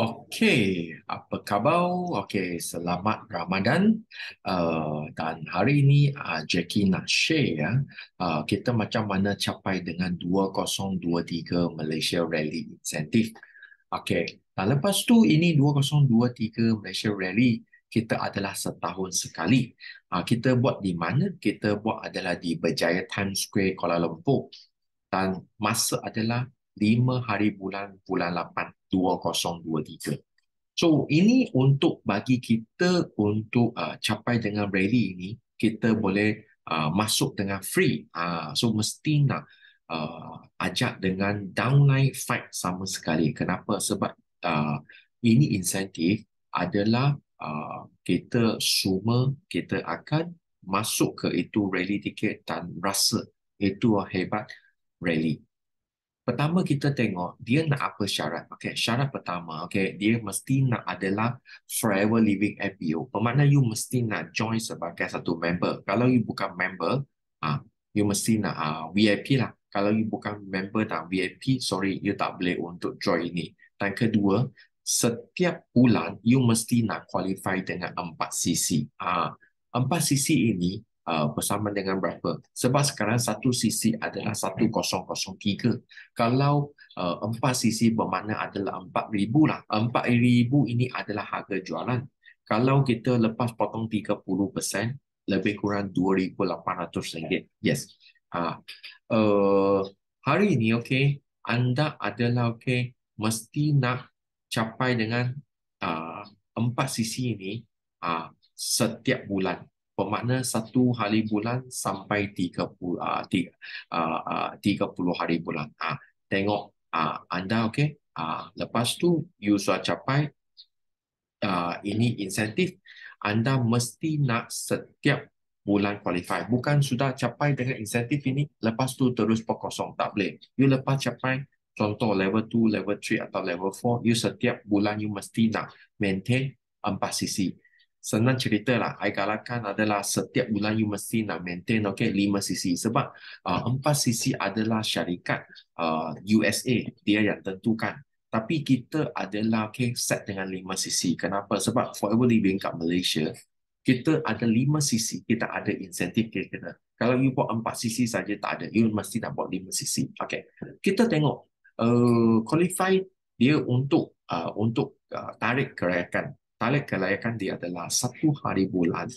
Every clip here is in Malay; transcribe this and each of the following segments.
Okey, apa khabar? Okey, selamat Ramadan. Uh, dan hari ini uh, Jackie nak share ya, uh, kita macam mana capai dengan 2023 Malaysia Rally Incentive. Okey, dan lepas tu ini 2023 Malaysia Rally kita adalah setahun sekali. Uh, kita buat di mana? Kita buat adalah di Berjaya Times Square Kuala Lumpur. Dan masa adalah 5 hari bulan bulan 8 2023. So ini untuk bagi kita untuk uh, capai dengan rally ini kita boleh uh, masuk dengan free. Uh, so mesti nak uh, ajak dengan downline fight sama sekali. Kenapa? Sebab uh, ini insentif adalah uh, kita semua kita akan masuk ke itu rally ticket dan rasa itu hebat rally. Pertama kita tengok dia nak apa syarat. Okey, syarat pertama, okey, dia mesti nak adalah forever living FPO. Bermakna you mesti nak join sebagai satu member. Kalau you bukan member, ah, you mesti nak uh, VIP lah. Kalau you bukan member dan VIP, sorry, you tak boleh untuk join ini. Dan kedua, setiap bulan you mesti nak qualify dengan 4 CC. Ah, 4 CC ini uh, bersama dengan berapa. Sebab sekarang satu sisi adalah 1003. Kalau uh, empat sisi bermakna adalah 4000 lah. 4000 ini adalah harga jualan. Kalau kita lepas potong 30%, lebih kurang 2800 ringgit. Yes. Uh, uh, hari ini okey, anda adalah okey mesti nak capai dengan uh, empat sisi ini uh, setiap bulan bermakna satu hari bulan sampai 30 uh, 3 uh, uh, 30 hari bulan. Ah uh, tengok uh, anda okey. Ah uh, lepas tu you sudah capai uh, ini insentif anda mesti nak setiap bulan qualify. Bukan sudah capai dengan insentif ini lepas tu terus pokosong tak boleh. You lepas capai contoh level 2, level 3 atau level 4 you setiap bulan you mesti nak maintain 4 sisi senang cerita lah, I galakkan adalah setiap bulan you mesti nak maintain okay, 5 cc sebab uh, 4 cc adalah syarikat uh, USA dia yang tentukan. Tapi kita adalah okay, set dengan 5 cc kenapa? sebab forever living kat Malaysia kita ada 5 cc kita ada insentif kita. Kena kalau you buat 4 cc saja tak ada. You mesti nak buat 5 cc okay. kita tengok uh, qualify dia untuk uh, untuk uh, tarik kerayakan tarikh kelayakan dia adalah satu hari bulan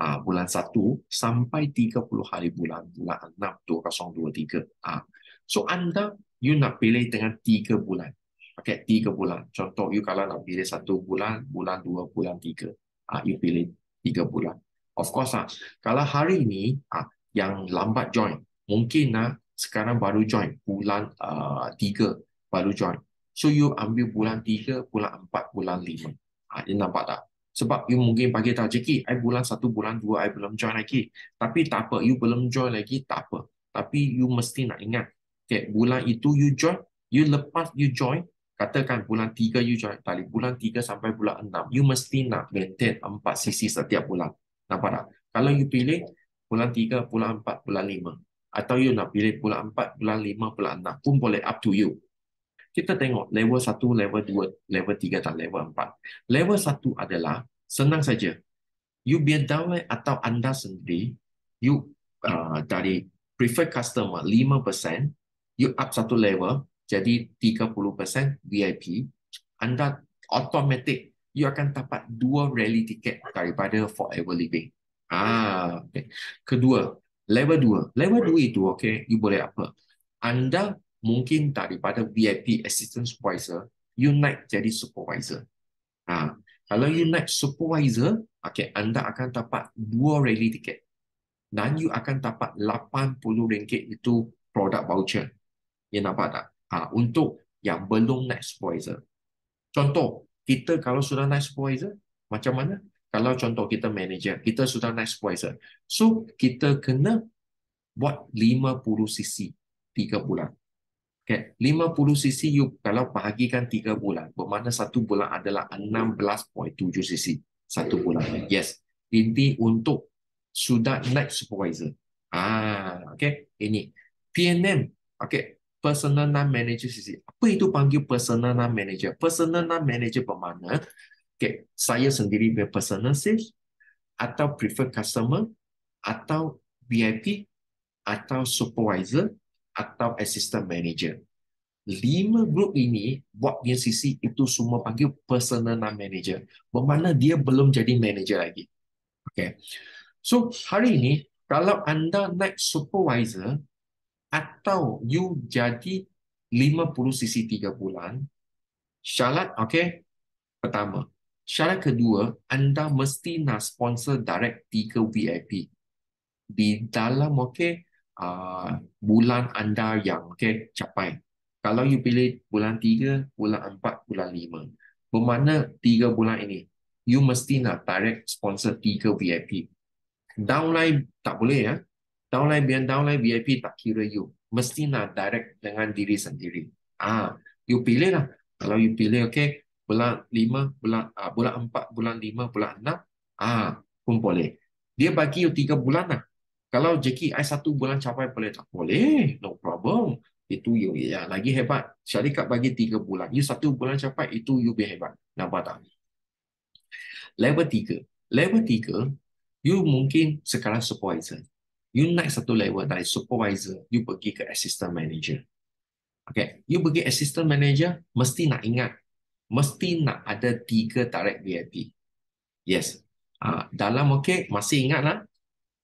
uh, bulan satu sampai 30 hari bulan bulan 6 2023 uh. so anda you nak pilih dengan tiga bulan. Okay, tiga bulan. Contoh you kalau nak pilih satu bulan bulan dua bulan tiga uh, you pilih tiga bulan. Of course uh, kalau hari ini uh, yang lambat join mungkin uh, sekarang baru join bulan uh, tiga baru join. So you ambil bulan tiga bulan empat bulan lima Ha, nampak tak? Sebab you mungkin bagi tahu, Jackie, I bulan satu, bulan dua, I belum join lagi. Tapi tak apa, you belum join lagi, tak apa. Tapi you mesti nak ingat, okay, bulan itu you join, you lepas you join, katakan bulan tiga you join, tadi bulan tiga sampai bulan enam, you mesti nak maintain empat sisi setiap bulan. Nampak tak? Kalau you pilih bulan tiga, bulan empat, bulan lima, atau you nak pilih bulan empat, bulan lima, bulan enam, pun boleh up to you kita tengok level 1, level 2, level 3 dan level 4. Level 1 adalah senang saja. You biar downline atau anda sendiri, you uh, dari preferred customer 5%, you up satu level, jadi 30% VIP, anda automatic, you akan dapat dua rally ticket daripada Forever Living. Ah, okay. Kedua, level 2. Level 2 itu, okay, you boleh apa? Anda mungkin daripada VIP assistant supervisor you naik jadi supervisor. Ha kalau you naik supervisor okay, anda akan dapat dua rally ticket dan you akan dapat 80 ringgit itu produk voucher. You nampak tak? Ha untuk yang belum naik supervisor. Contoh kita kalau sudah naik supervisor macam mana? Kalau contoh kita manager kita sudah naik supervisor. So kita kena buat 50 cc 3 bulan Okay. 50 cc you kalau bahagikan 3 bulan, bermakna satu bulan adalah 16.7 cc satu bulan. Yes. Ini untuk sudah naik supervisor. Ah, okay. Ini PNM. Okay. personal non-manager CC. Apa itu panggil personal non-manager? Personal non-manager bermakna okay, saya sendiri punya personal sales atau preferred customer atau VIP atau supervisor atau assistant manager. Lima grup ini buat punya sisi itu semua panggil personal non-manager. Bermakna dia belum jadi manager lagi. Okay. So hari ini kalau anda naik supervisor atau you jadi 50 sisi 3 bulan, syarat okay, pertama. Syarat kedua, anda mesti nak sponsor direct 3 VIP. Di dalam okay, uh, bulan anda yang okay, capai. Kalau you pilih bulan 3, bulan 4, bulan 5. Bermakna 3 bulan ini, you mesti nak direct sponsor 3 VIP downline tak boleh ya. Downline biar downline VIP tak kira you. Mesti nak direct dengan diri sendiri. Ah, you pilih lah. Kalau you pilih okay, bulan 5, bulan ah, bulan 4, bulan 5, bulan 6, ah, pun boleh. Dia bagi you 3 bulan lah. Kalau Jackie, I satu bulan capai boleh tak? Boleh, no problem. Itu you ya, lagi hebat. Syarikat bagi 3 bulan. You satu bulan capai, itu you lebih hebat. Nampak tak? Level 3. Level 3, You mungkin sekarang supervisor. You naik satu level dari supervisor, you pergi ke assistant manager. Okay, you pergi assistant manager, mesti nak ingat, mesti nak ada tiga direct VIP. Yes. Uh, dalam okay, masih ingat lah,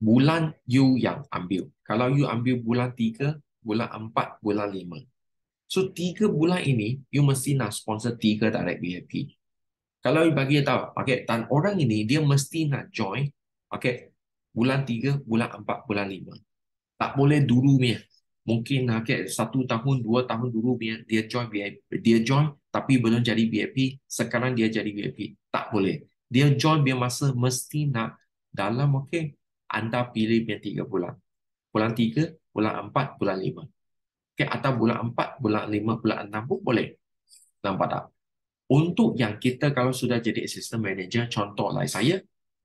bulan you yang ambil. Kalau you ambil bulan tiga, bulan empat, bulan lima. So, tiga bulan ini, you mesti nak sponsor tiga direct VIP. Kalau you bagi tahu, okay, dan orang ini, dia mesti nak join Okey. Bulan tiga, bulan empat, bulan lima. Tak boleh dulu ni. Mungkin okey, satu tahun, dua tahun dulu dia, dia join VIP. Dia join tapi belum jadi VIP. Sekarang dia jadi VIP. Tak boleh. Dia join biar masa mesti nak dalam okey. Anda pilih biar tiga bulan. Bulan tiga, bulan empat, bulan lima. Okey, atau bulan empat, bulan lima, bulan enam pun boleh. Nampak tak? Untuk yang kita kalau sudah jadi assistant manager, contoh lah saya,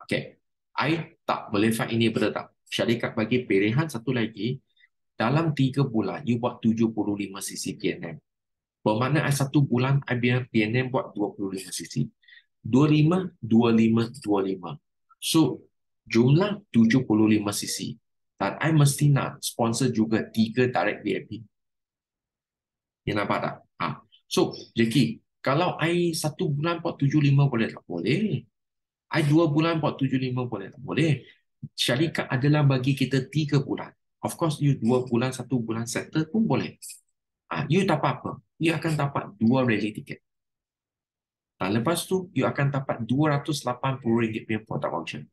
okey, I tak boleh find ini betul tak? Syarikat bagi pilihan satu lagi, dalam tiga bulan, you buat 75 cc PNM. Bermakna I satu bulan, I biar PNM buat 25 cc. 25, 25, 25. So, jumlah 75 cc. Dan I mesti nak sponsor juga tiga direct VIP. You nampak tak? Ha. So, Jackie, kalau I satu bulan buat 75 boleh tak? Boleh. I dua bulan buat tujuh lima boleh tak? Boleh. Syarikat adalah bagi kita tiga bulan. Of course, you dua bulan, satu bulan settle pun boleh. Ah, you dapat apa? You akan dapat dua rally tiket. Dan lepas tu, you akan dapat RM280 punya product voucher.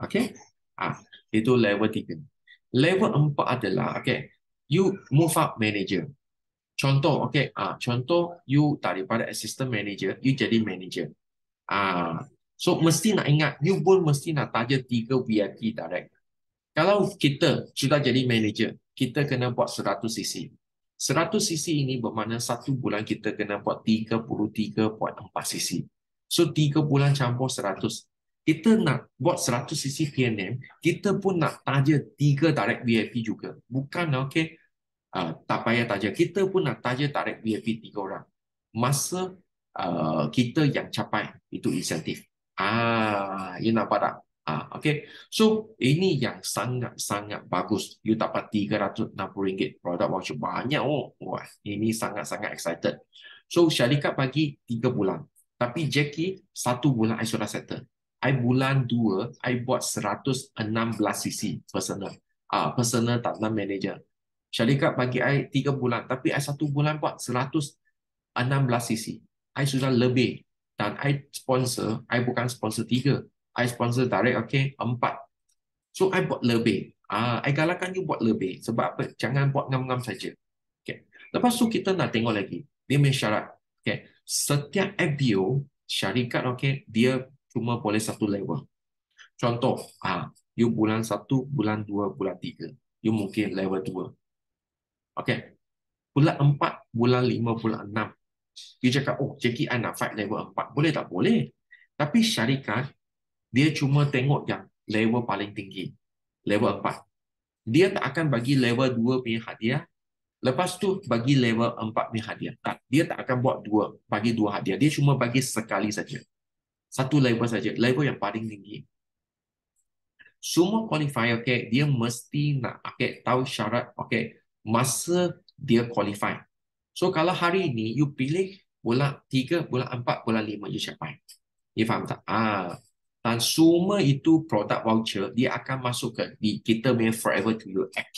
Okay? Ah, itu level tiga. Level empat adalah, okay, you move up manager. Contoh, okay, ah, contoh you daripada assistant manager, you jadi manager. Ah, So mesti nak ingat, you pun mesti nak taja tiga VIP direct. Kalau kita sudah jadi manager, kita kena buat 100 cc. 100 cc ini bermakna satu bulan kita kena buat 33.4 cc. So tiga bulan campur 100. Kita nak buat 100 cc PNM, kita pun nak taja tiga direct VIP juga. Bukan okay, uh, tak payah taja. Kita pun nak taja direct VIP tiga orang. Masa uh, kita yang capai itu insentif. Ah, you nampak tak? Ah, okay. So, ini yang sangat-sangat bagus. You dapat RM360 produk voucher banyak. Oh, wah, ini sangat-sangat excited. So, syarikat bagi 3 bulan. Tapi Jackie, satu bulan I sudah settle. I bulan 2, I buat 116 cc personal. Ah, personal tak manager. Syarikat bagi I 3 bulan. Tapi I satu bulan buat 116 cc. I sudah lebih dan I sponsor, I bukan sponsor tiga. I sponsor direct, okay, empat. So, I buat lebih. Ah, I galakkan you buat lebih. Sebab apa? Jangan buat ngam-ngam saja. Okay. Lepas tu, kita nak tengok lagi. Dia punya syarat. Okay. Setiap FBO, syarikat, okay, dia cuma boleh satu level. Contoh, ah, you bulan satu, bulan dua, bulan tiga. You mungkin level dua. Okay. Bulan empat, bulan lima, bulan enam. Dia cakap, oh, Jackie, I nak fight level 4. Boleh tak? Boleh. Tapi syarikat, dia cuma tengok yang level paling tinggi. Level 4. Dia tak akan bagi level 2 punya hadiah Lepas tu bagi level 4 ni hadiah. Tak, dia tak akan buat dua, bagi dua hadiah. Dia cuma bagi sekali saja. Satu level saja, level yang paling tinggi. Semua qualifier okay, dia mesti nak okay, tahu syarat okay, masa dia qualify. So kalau hari ini you pilih bulan 3, bulan 4, bulan 5 you capai. You faham tak? Ah, dan semua itu produk voucher dia akan masuk ke di kita punya Forever to You app.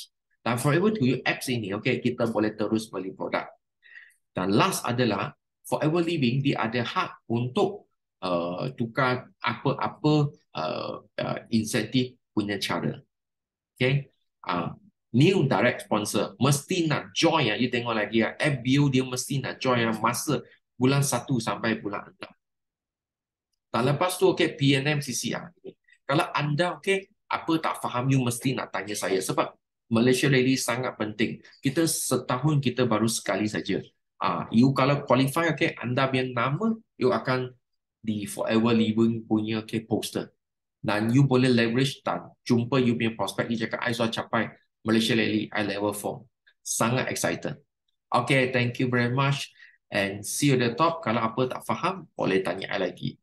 Dan Forever to You apps ini, okay, kita boleh terus beli produk. Dan last adalah Forever Living dia ada hak untuk uh, tukar apa-apa uh, uh, insentif punya cara. Okay. Uh, new direct sponsor mesti nak join ya. You tengok lagi ya. FBO dia mesti nak join ya masa bulan 1 sampai bulan 6. Dan lepas tu, okay, PNM CCR. Kalau anda, okay, apa tak faham, you mesti nak tanya saya. Sebab Malaysia Rally sangat penting. Kita setahun, kita baru sekali saja. Ah, you kalau qualify, okay, anda punya nama, you akan di Forever Living punya okay, poster. Dan you boleh leverage dan jumpa you punya prospect. You cakap, I sudah capai Malaysia Rally, I level 4. Sangat excited. Okay, thank you very much. And see you at the top. Kalau apa tak faham, boleh tanya I lagi.